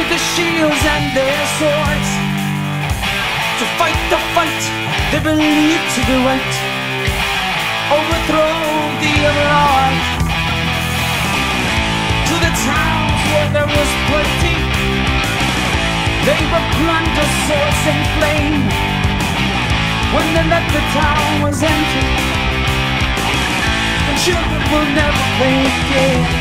with the shields and their swords to fight the fight they believed to be right, overthrow the Lord. To the towns where there was plenty, they were plunder, swords, and flame. When they left, the town was empty, and children will never play again.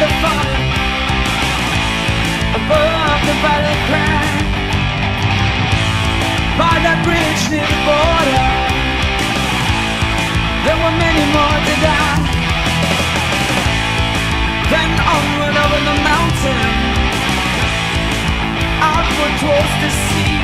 The fire. Above the valley cry. By that bridge near the border. There were many more to die. Then onward over the mountain. Outward towards the sea